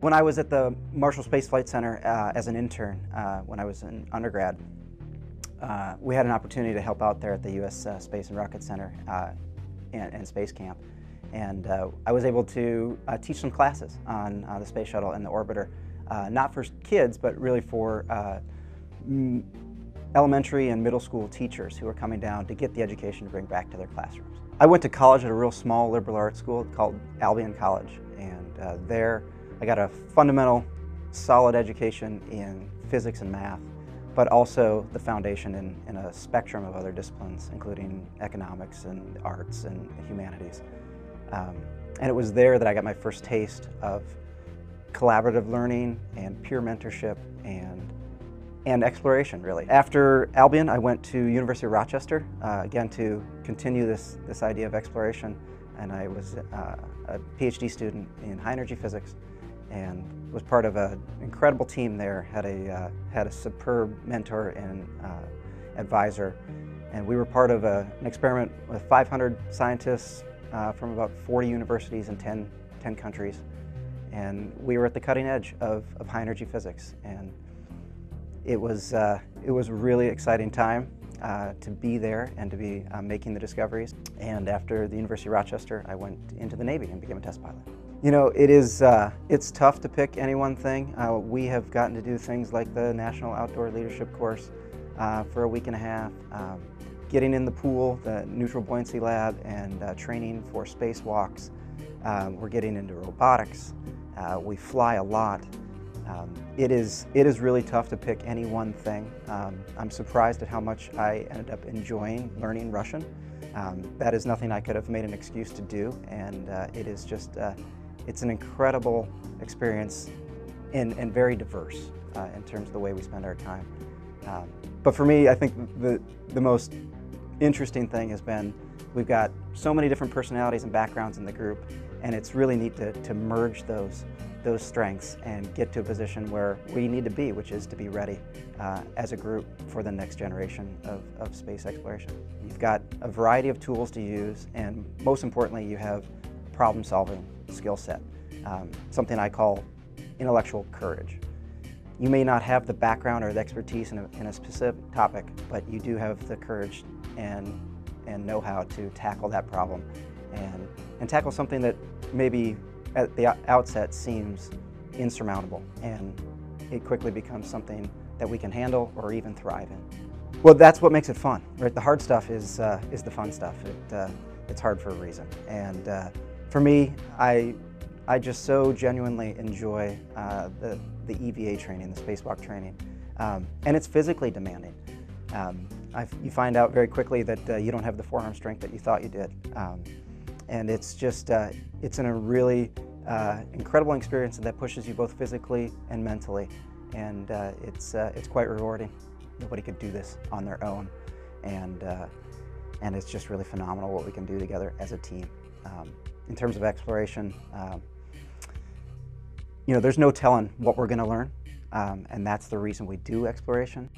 When I was at the Marshall Space Flight Center uh, as an intern uh, when I was an undergrad, uh, we had an opportunity to help out there at the U.S. Uh, Space and Rocket Center uh, and, and, Space Camp. And uh, I was able to teach some classes on the space shuttle and the orbiter, not for kids, but really for elementary and middle school teachers who are coming down to get the education to bring back to their classrooms. I went to college at a real small liberal arts school called Albion College, and there I got a fundamental, solid education in physics and math, but also the foundation in, in a spectrum of other disciplines, including economics and arts and humanities. Um, and it was there that I got my first taste of collaborative learning and peer mentorship and and exploration, really. After Albion, I went to University of Rochester, uh, again to continue this, this idea of exploration, and I was uh, a PhD student in high energy physics and was part of an incredible team there, had a, uh, had a superb mentor and uh, advisor, and we were part of a, an experiment with 500 scientists uh, from about 40 universities in 10, 10 countries, and we were at the cutting edge of, of high energy physics. and it was, uh, it was a really exciting time uh, to be there and to be uh, making the discoveries. And after the University of Rochester, I went into the Navy and became a test pilot. You know, it is, uh, it's tough to pick any one thing. Uh, we have gotten to do things like the National Outdoor Leadership Course uh, for a week and a half, um, getting in the pool, the Neutral Buoyancy Lab, and training for spacewalks. Um, we're getting into robotics. we fly a lot. Um, it, is, it is really tough to pick any one thing. Um, I'm surprised at how much I ended up enjoying learning Russian. Um, that is nothing I could have made an excuse to do, and uh, it is just, uh, it's an incredible experience and, and very diverse uh, in terms of the way we spend our time. Um, but for me, I think the, the most interesting thing has been we've got so many different personalities and backgrounds in the group, and it's really neat to, to merge those those strengths and get to a position where we need to be, which is to be ready uh, as a group for the next generation of, of space exploration. You've got a variety of tools to use, and most importantly, you have problem-solving skill set, um, something I call intellectual courage. You may not have the background or the expertise in a, in a specific topic, but you do have the courage and, and know how to tackle that problem and, and tackle something that maybe at the outset seems insurmountable and it quickly becomes something that we can handle or even thrive in. Well, that's what makes it fun, right? The hard stuff is, uh, is the fun stuff. It, uh, it's hard for a reason. And uh, for me, I, I just so genuinely enjoy uh, the, the EVA training, the spacewalk training. Um, and it's physically demanding. Um, you find out very quickly that uh, you don't have the forearm strength that you thought you did. Um, and it's just, uh, it's in a really uh, incredible experience that pushes you both physically and mentally. And uh, it's, uh, it's quite rewarding. Nobody could do this on their own. And, and it's just really phenomenal what we can do together as a team. In terms of exploration, um, you know, there's no telling what we're going to learn. Um, and that's the reason we do exploration.